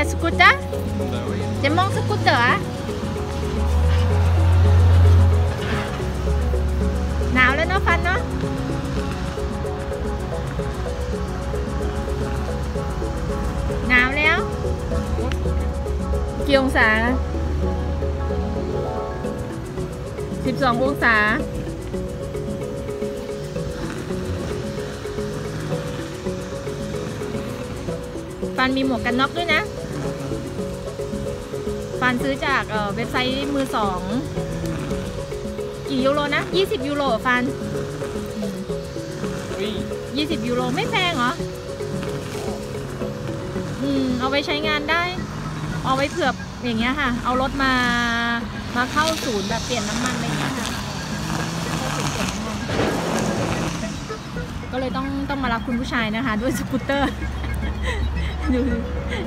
าน Je rentre à la maison. avec la scooter Bah oui. จะมองสกูตเตอร์อะหนาวแล้วเนาะฟันเนาะหนาวแล้ว กี่องศา 12 องศาฟันมีหมวกกันน็อกด้วยนะ ฟันซื้อจากเอ่อเว็บไซต์มือสองกี่ยูโรนะ 20 ยูโรฟัน Oui. 20 ยูโรไม่แพงเหรอ อืม เอาไว้ใช้งานได้ เอาไว้เผื่ออย่างเงี้ยค่ะ เอารถมา มาเข้าศูนย์แบบเปลี่ยนน้ำมันอะไรเงี้ยค่ะเข้าศูนย์เปลี่ยนน้ำมันก็เลยต้องต้องมารับคุณผู้ชายนะคะ ด้วยสกูตเตอร์ ดูดิ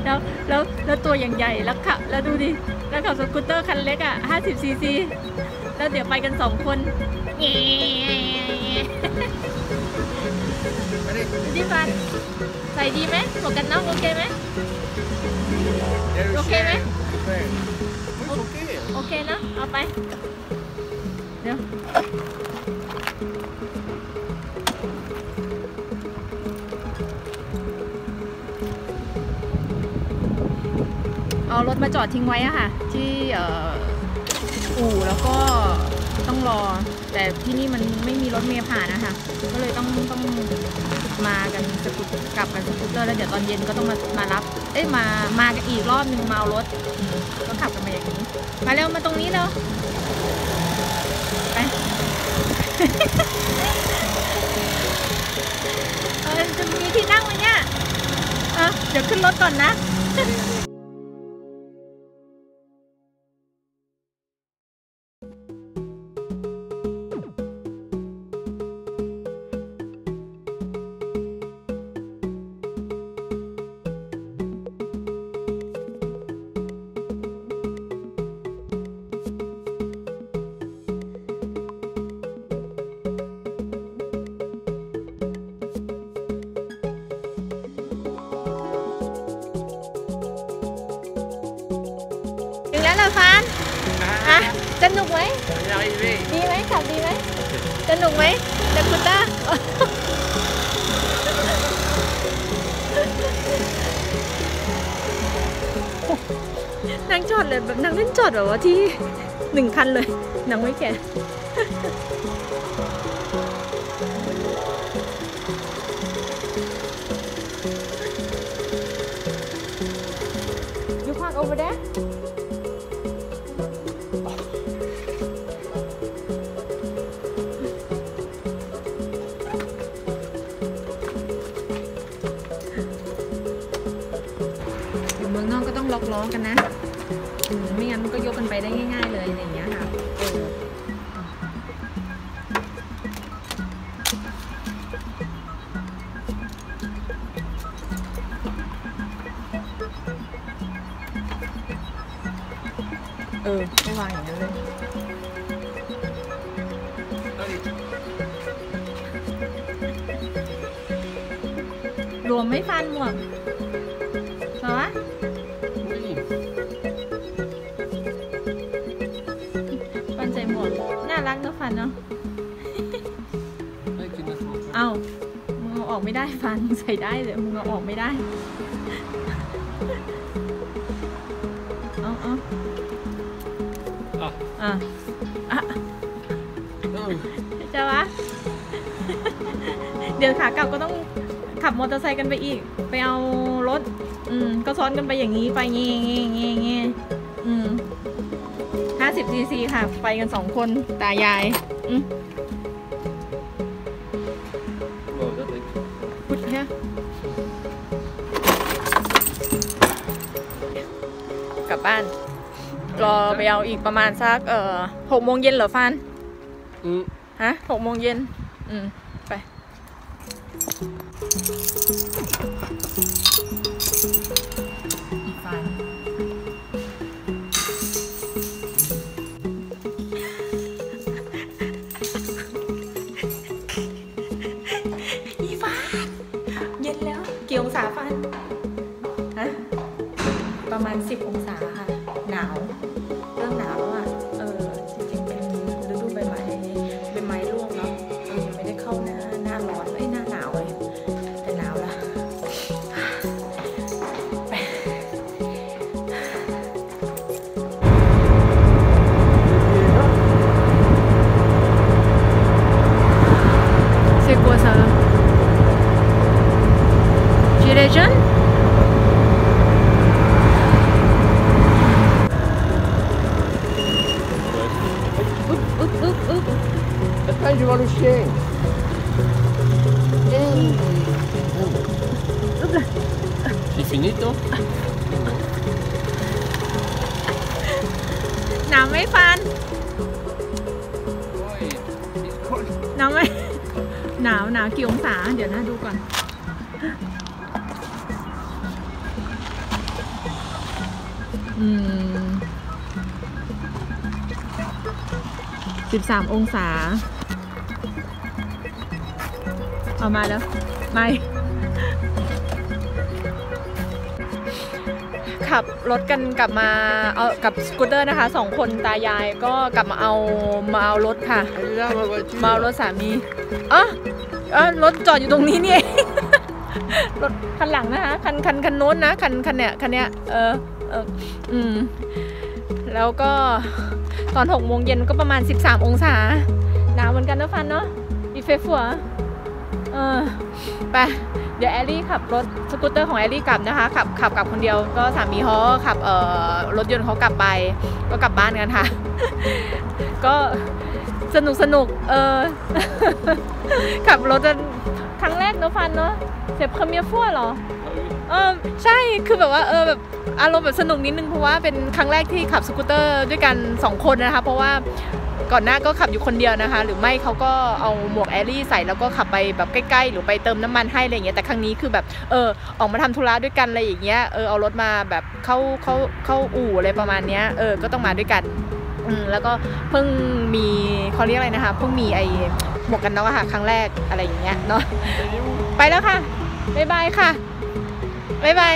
แล้วแล้วแล้วตัวอย่างใหญ่แล้วขับแล้วดูดิแล้วขับสกูตเตอร์คันเล็กอะ50ซีซีแล้วเดี๋ยวไปกันสองคนเงี้ดิฟันใส่ดีไหมหมวกกันน็อกโอเคไหม Et le Ok, chien, mais- ouais. Oui, ok. โอเคนะเอาไปเดี๋ยว รถมาจอดทิ้งไว้อะค่ะ ที่ออู่แล้วก็ต้องรอ แต่ที่นี่มันไม่มีรถเมล์ผ่านนะคะ ก็เลยต้องต้องมากันสกูตกลับกันสกูตเตอร์แล้วเดี๋ยวตอนเย็นก็ต้องมามารับ เอ้ยมามากันอีกรอบนึงมาเอารถก็ขับกันมาอย่างนี้มาเร็วมาตรงนี้เร็วไปเออจะมีที่นั่งไหมเนี่ยเออเดี๋ยวขึ้นรถก่อนนะ เหรอฟานอะสนุกไหม On est arrivé. ดีไหมขับดีไหมสนุกไหมเดกุต้านั่งจอดเลยแบบนั่งเล่นจอดแบบว่าที่หนึ่งคันเลยนั่งไม่แก่ยูพาร์ over there อยู่ ล็อกล้อกันนะอืมไม่งั้นมันก็ยกกันไปได้ง่ายๆเลยอะไรอย่างเงี้ยค่ะเออเออก็วางอย่างนั้นเลย Allez. รวมไม่ฟันหมวก นใส่หมวกน่ารักเนอะฟันเนาะ Avec une autre. เอ้ามึงเอาออกไม่ได้ฟันใส่ได้เลยมึงเอาออกไม่ได้ เอาเอา Ah. อะอะ Ah. จะวะ เดี๋ยวขากลับก็ต้องขับมอเตอร์ไซค์กันไปอีก ไปเอารถ อืม ก็ซ้อนกันไปอย่างนี้ไปเงี้ยเงี้ยเงี้ยเงี้ย 50ซีซีค่ะ ไปกัน 2 คนตายายอืมพุดฮะกลับบ้าน รอไปเอาอีกประมาณสัก เอ่อหกโมงเย็นเหรอฟานฮะหกโมงเย็น อืม ไป je vois le chien. C'est fini, toi หนาวไหมฟัน Ouais, il colle. หนาวไหม หนาวหนาวกี่องศา เดี๋ยวนะดูก่อน อืมสิบสามองศา เอามาแล้ว ไม่ ขับรถกันกลับมา เอากับสกูตเตอร์นะคะสองคนตายายก็กลับมาเอามาเอารถค่ะ Elle est là, ma voiture. มาเอารถสามีอ๋อเออรถจอดอยู่ตรงนี้นี่เองรถคันหลังนะคะคันคันคันโน้นนะคันคันเนี้ยคันเนี้ยเออเอออืมแล้วก็ตอนหกโมงเย็นก็ประมาณ 13 องศาหนาวเหมือนกันนะฟันเนาะอีเฟฟัว เออไปเดี๋ยวแอลลี่ขับรถสกูตเตอร์ของแอลลี่กลับนะคะขับขับกลับคนเดียวก็สามีเขาขับเอ่อรถยนต์เขากลับไปก็กลับบ้านกันค่ะ ก็สนุกสนุกเออขับรถจะครั้งแรกเนอะฟันเนอะเจ็บคมีฟัวเหรอเออใช่คือแบบว่าเออแบบอารมณ์แบบสนุกนิดนึงเพราะว่าเป็นครั้งแรกที่ขับสกูตเตอร์ด้วยกัน 2 คนนะคะ เพราะว่า ก่อนหน้าก็ขับอยู่คนเดียวนะคะ หรือไม่เขาก็เอาหมวกแอรี่ใส่แล้วก็ขับไปแบบใกล้ๆ หรือไปเติมน้ำมันให้อะไรอย่างเงี้ยแต่ครั้งนี้คือแบบเออออกมาทำธุระด้วยกันอะไรอย่างเงี้ยเออเอารถมาแบบเข้าเข้าเข้าอู่อะไรประมาณเนี้ยเออก็ต้องมาด้วยกันอืมแล้วก็เพิ่งมีเขาเรียกอะไรนะคะเพิ่งมีไอหมวกกันน็อกค่ะครั้งแรกอะไรอย่างเงี้ยเนาะไปแล้วค่ะบ๊ายบายค่ะบ๊ายบาย